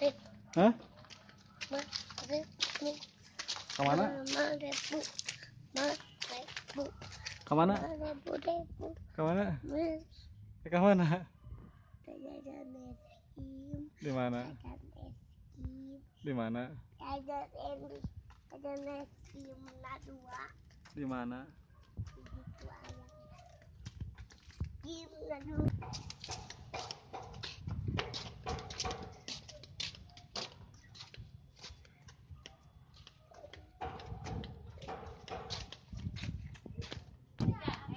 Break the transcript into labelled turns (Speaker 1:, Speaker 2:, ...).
Speaker 1: Rep,
Speaker 2: Hah?
Speaker 1: ma, rep, bu,
Speaker 2: Ke mana?
Speaker 1: ma, repu, ma, repu,
Speaker 2: Ke mana?
Speaker 1: ma, repu, repu,
Speaker 2: Ke mana?
Speaker 1: Ke ke mana?
Speaker 2: Di mana? Di mana?
Speaker 1: krim dua,
Speaker 2: Di mana?